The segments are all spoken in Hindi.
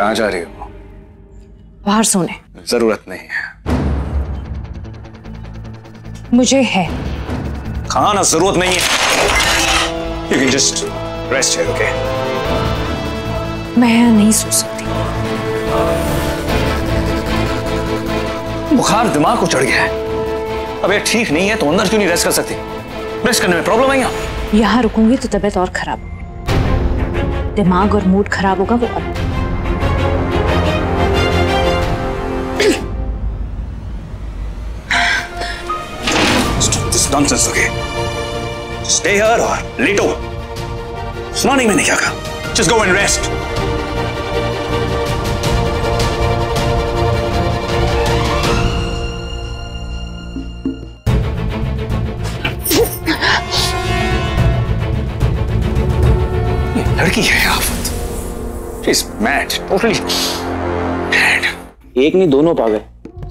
कहाँ जा रही हो? बाहर सोने। ज़रूरत नहीं है। मुझे है। खाना ज़रूरत नहीं है। You can just rest here okay मैं नहीं सो सकती। बुखार दिमाग को चढ़ गया है। अब ये ठीक नहीं है तो अंदर क्यों नहीं रेस्ट कर सकती? रेस्ट करने में प्रॉब्लम है यहाँ यहाँ रुकूँगी तो तबीयत और खराब होगी। दिमाग और मूड खराब होगा वो अलग। Nonsense, okay? Just stay here or लेटो सुना नहीं मैंने क्या कहा Just go and rest. लड़की है आफत mad, totally mad. एक नहीं दोनों पागल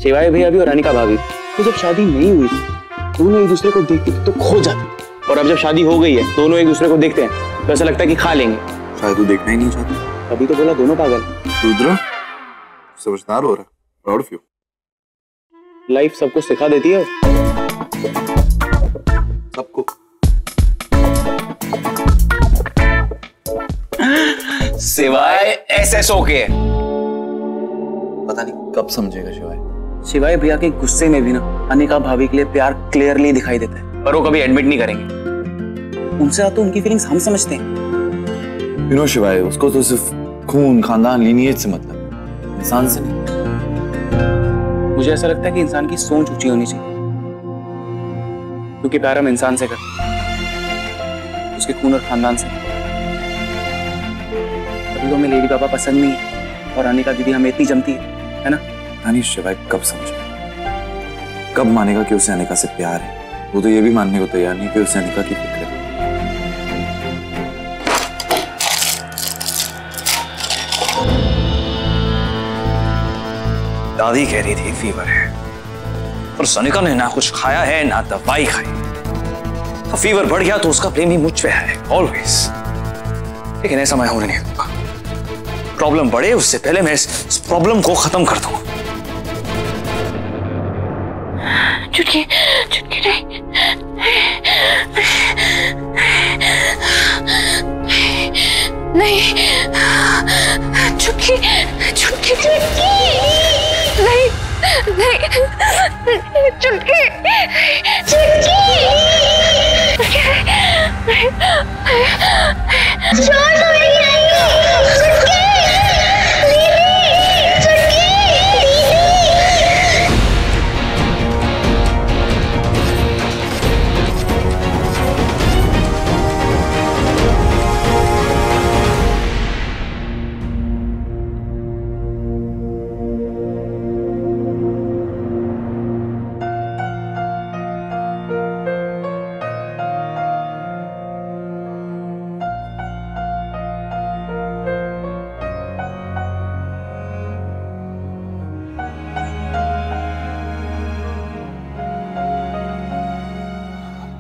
शिवाय भैया भी और अनिका भाभी तो जब शादी नहीं हुई थी दोनों एक दूसरे को देखते तो खो जाते। और अब जब शादी हो गई है दोनों एक दूसरे को देखते हैं तो ऐसा लगता है कि खा लेंगे। शायद तू देखना ही नहीं चाहती। अभी तो बोला दोनों पागल। रुद्र समझदार हो रहा प्राउड ऑफ़ यू लाइफ सब कुछ सिखा देती है। सबको। सिवाय एसएसओ के। पता नहीं कब समझेगा शिवाय। शिवाय भैया के गुस्से में भी ना अनिका भाभी के लिए प्यार क्लियरली दिखाई देता है। पर वो कभी एडमिट नहीं करेंगे। उनसे तो उनकी फीलिंग्स हम समझते हैं। यू नो शिवाय उसको तो सिर्फ़ खून खानदान लीनियज से मतलब इंसान से नहीं। मुझे ऐसा लगता है कि इंसान की सोच ऊँची होनी चाहिए। क्योंकि प्यार हम इंसान से करते उसके खून और खानदान से। अभी तो हमें लेडी पापा पसंद नहीं है और अनिका दीदी हमें इतनी जमती है है ना? यानी शिवाय कब समझेगा कब मानेगा कि उसे अनिका से प्यार है? वो तो ये भी मानने को तैयार नहीं कि उसे अनिका की फ़िक्र है। दादी कह रही थी फीवर है। पर सनिका ने ना कुछ खाया है, ना दवाई खाई। फीवर बढ़ गया तो उसका प्रेम ही मुझ पे है ऑलवेज लेकिन ऐसा मैं होने नहीं दूँगा। प्रॉब्लम बढ़े, उससे पहले मैं इस प्रॉब्लम को खत्म कर दूँ चुटकी चुटकी नहीं नहीं चुटकी चुटकी चुटकी नहीं नहीं चुटकी चुटकी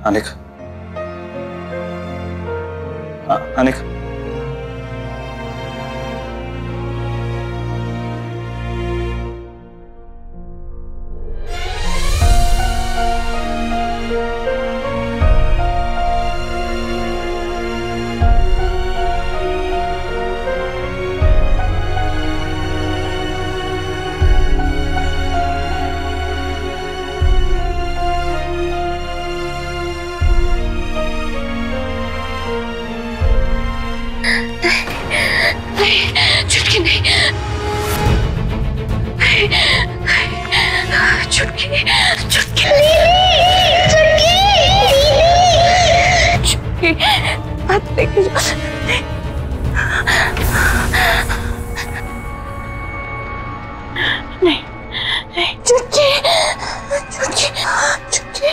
अनिक अनिक चुटकी चुटकी चुटकी हाथ लेके नहीं नहीं चुटकी चुटकी चुटकी।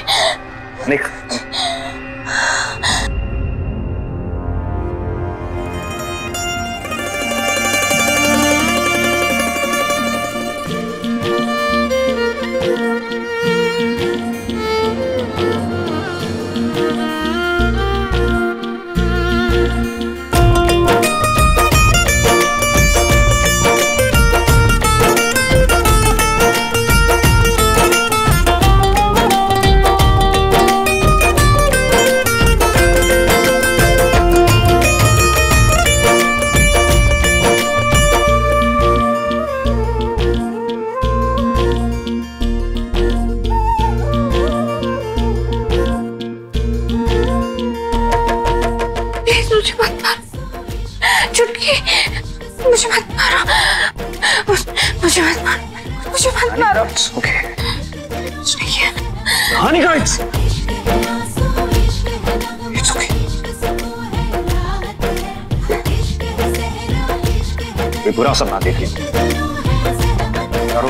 कुछ नहीं है Hanika, it's it's okay. कोई बुरा सपना देख ली यार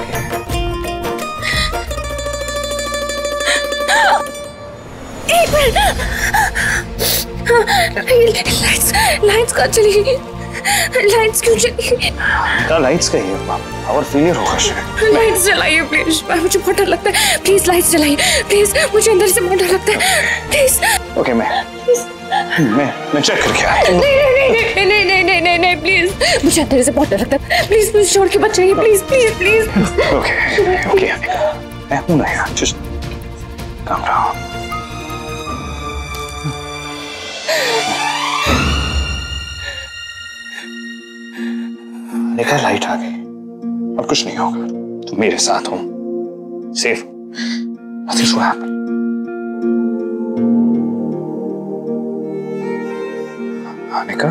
एक मिनट लाइट्स लाइट्स कहाँ चली गई लाइट्स क्यों चली क्या लाइट्स का ये पावर फेलियर होगा शायद लाइट्स जलाइए प्लीज़ मुझे बहुत डर लगता है प्लीज़ लाइट्स जलाइए प्लीज़ मुझे अंदर से बहुत डर लगता है प्लीज़ ओके मैं मैं मैं चेक करके आता हूँ नहीं नहीं नहीं नहीं नहीं नहीं नहीं प्लीज़ मुझे अंदर से बहुत डर लगता है प्लीज़ मुझे छोड़ के बच जाइए please please please okay okay मैं हूँ ना यार जस्ट काम रहा अनिका लाइट आ गई और कुछ नहीं होगा। तुम मेरे साथ हो। Safe nothing should happen Anika